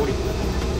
降りてい